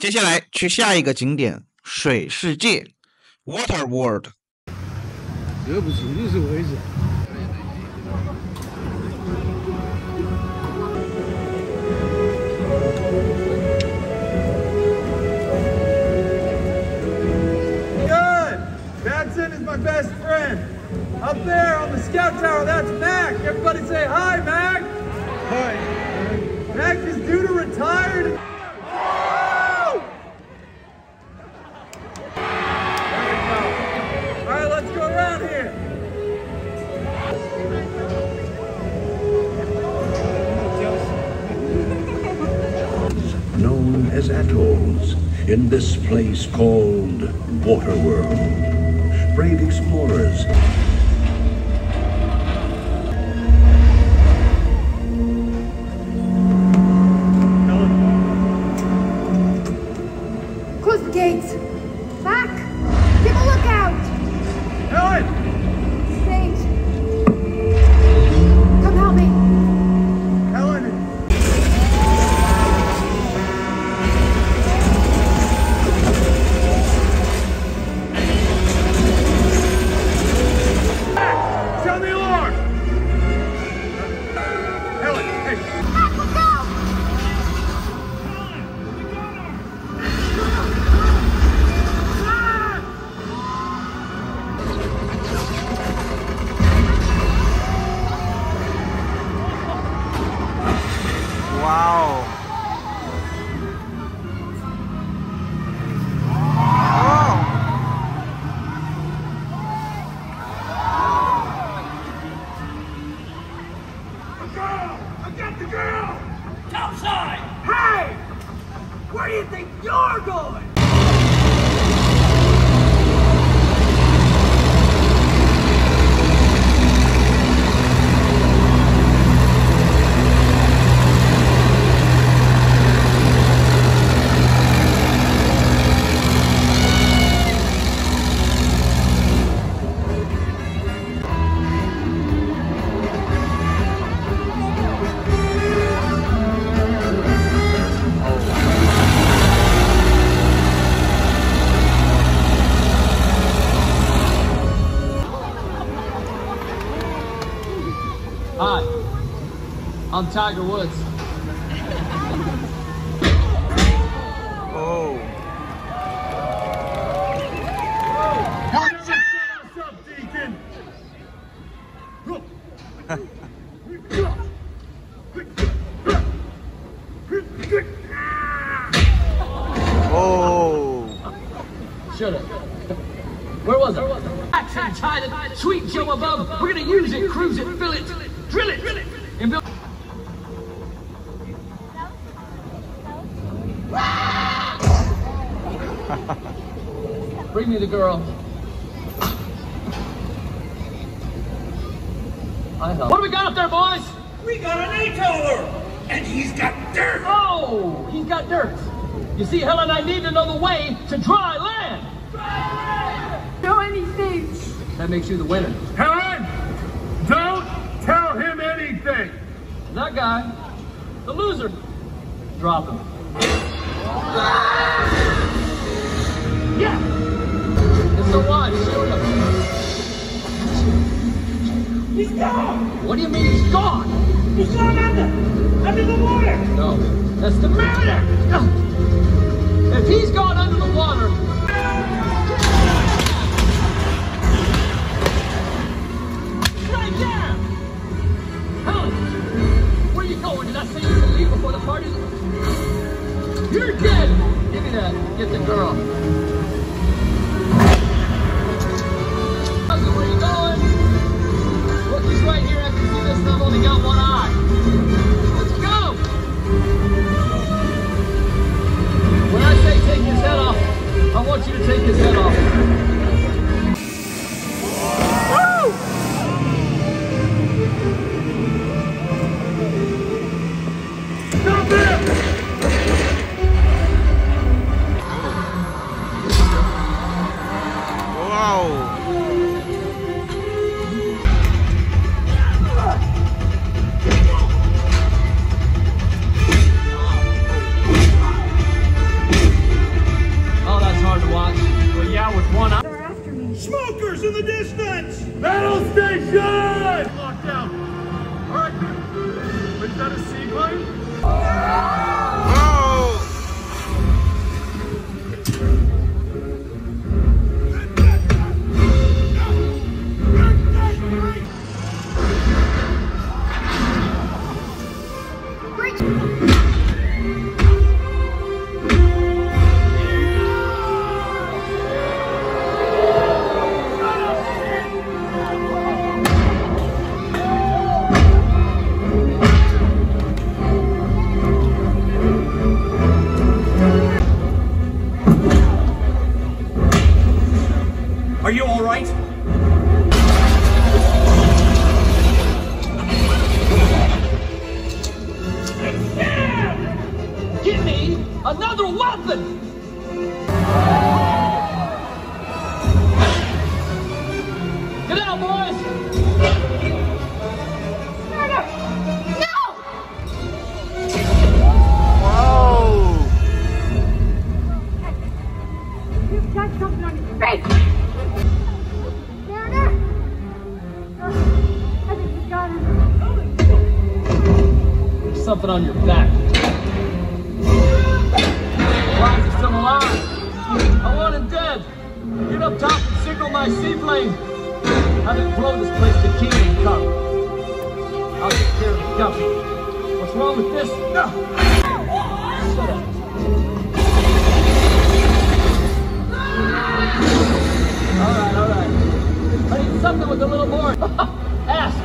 接下来去下一个景点——水世界 （Water World）。得不出就是为止。Good. Madsen is my best friend. Up there on the scout tower, that's Mac. Everybody say hi, Mac. Hi. Mac is due to retire. Atolls in this place called Waterworld. Brave explorers Got the girl! Outside! Hey! Where do you think you're going? I'm Tiger Woods. Oh. What's up, Deacon? Oh. Shut up. Where was it? I? Action, China, sweet Joe above. We're gonna use it, cruise it, fill it, and build. Bring me the girl. I know. What do we got up there, boys? We got an atoller, and he's got dirt. Oh, he's got dirt. You see, Helen, I need to know the way to dry land. Know anything. That makes you the winner. Helen! Don't tell him anything! That guy, the loser, drop him. Yeah. It's so what? Shoot him. He's gone. What do you mean he's gone? He's gone under, under the water. No, that's the mariner. If he's gone under the water, right there. Helen, where you going? Did I say you could leave before the party? You're dead. Give me that. Get the girl. Where you going? Look, he's right here. I can see this. I've only got one eye. That a seaplane? Are you all right? Give me another weapon! Get out, boys! Something on your back. Why is he still alive? I want him dead! Get up top and signal my seaplane! Have it blow this place to Kingdom Come. I'll take care of the guppy. What's wrong with this? No! Shut up. Alright, alright. I need something with a little more. Ask,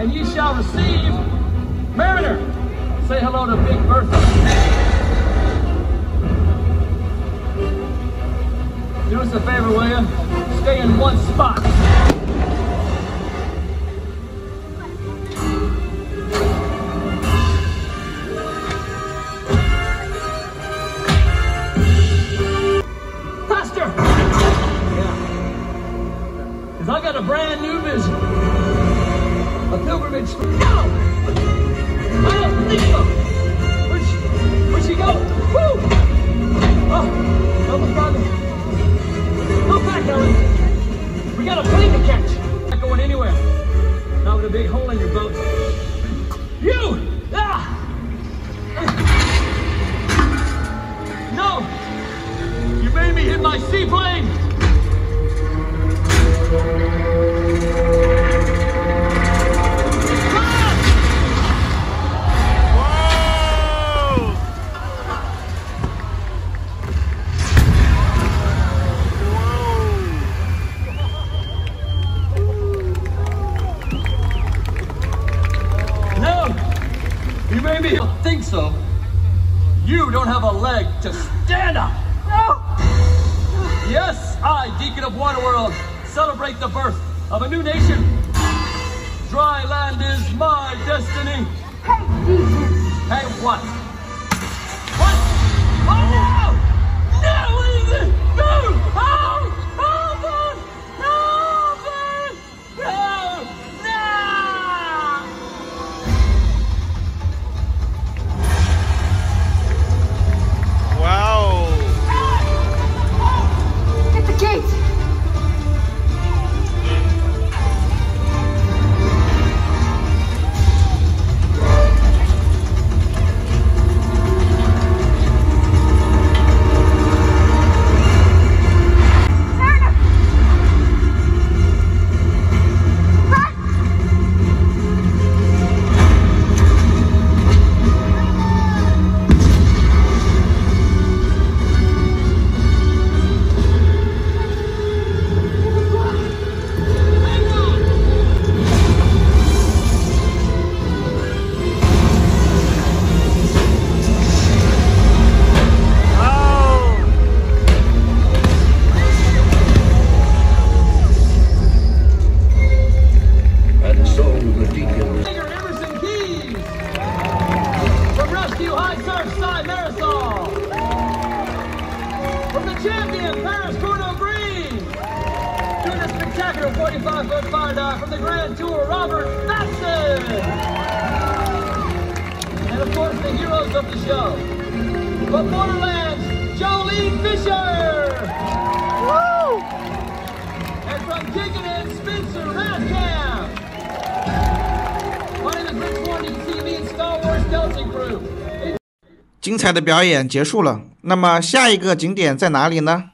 and ye shall receive. Mariner, say hello to Big Bertha. Do us a favor, will you? Stay in one spot. Faster! Yeah. Because I got a brand new vision. A pilgrimage. No! Where'd she, go? Woo! Oh, almost got me. Go back, Ellen. We got a plane to catch. Not going anywhere. Not with a big hole in your boat. You! Ah! No! You made me hit my seaplane! Celebrate the birth of a new nation. Dry land is my destiny. Hey, Deacon! Hey, what? What? Oh no! No! No! Help! spectacular 45 foot fire dive from the Grand Tour Robert Matson and of course the heroes of the show from Borderlands Jolene Fisher Woo! from Kicking It, Spencer Radcamp. My name is Rich Warren. You can see me in Star Wars Skeleton Crew. 精彩的表演结束了，那么下一个景点在哪里呢？